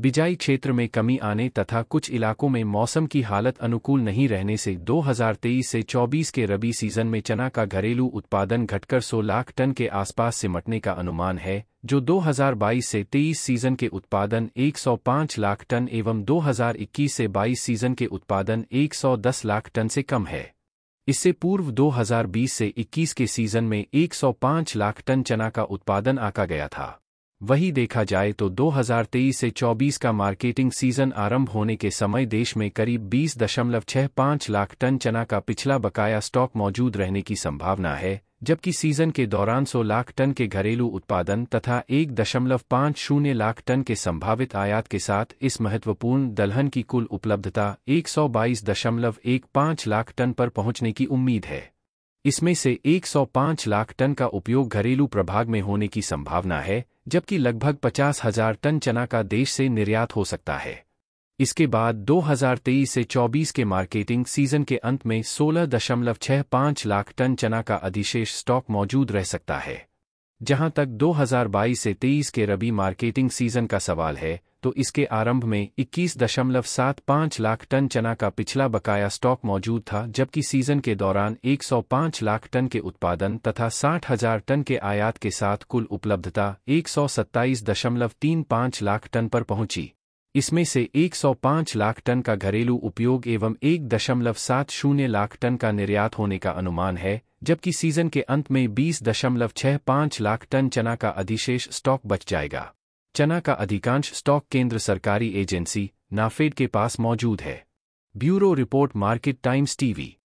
बिजाई क्षेत्र में कमी आने तथा कुछ इलाकों में मौसम की हालत अनुकूल नहीं रहने से 2023 से 24 के रबी सीज़न में चना का घरेलू उत्पादन घटकर 100 लाख टन के आसपास सिमटने का अनुमान है, जो 2022 से 23 सीज़न के उत्पादन 105 लाख टन एवं 2021 से 22 सीज़न के उत्पादन 110 लाख टन से कम है। इससे पूर्व 2020 से 21 के सीज़न में 105 लाख टन चना का उत्पादन आका गया था। वही देखा जाए तो 2023 से 24 का मार्केटिंग सीज़न आरंभ होने के समय देश में करीब 20.65 लाख टन चना का पिछला बकाया स्टॉक मौजूद रहने की संभावना है, जबकि सीज़न के दौरान 100 लाख टन के घरेलू उत्पादन तथा 1.50 लाख टन के संभावित आयात के साथ इस महत्वपूर्ण दलहन की कुल उपलब्धता 122.15 लाख टन पर पहुँचने की उम्मीद है। इसमें से 105 लाख टन का उपयोग घरेलू प्रभाग में होने की संभावना है जबकि लगभग पचास हज़ार टन चना का देश से निर्यात हो सकता है। इसके बाद 2023 से 24 के मार्केटिंग सीज़न के अंत में 16.65 लाख टन चना का अधिशेष स्टॉक मौजूद रह सकता है। जहाँ तक 2022 से 23 के रबी मार्केटिंग सीज़न का सवाल है तो इसके आरंभ में 21.75 लाख टन चना का पिछला बकाया स्टॉक मौजूद था, जबकि सीज़न के दौरान 105 लाख टन के उत्पादन तथा 60 हज़ार टन के आयात के साथ कुल उपलब्धता 127.35 लाख टन पर पहुँची। इसमें से 105 लाख टन का घरेलू उपयोग एवं 1.70 लाख टन का निर्यात होने का अनुमान है, जबकि सीज़न के अंत में 20.65 लाख टन चना का अधिशेष स्टॉक बच जाएगा। चना का अधिकांश स्टॉक केंद्र सरकारी एजेंसी, नाफेड के पास मौजूद है। Bureau report, market times TV.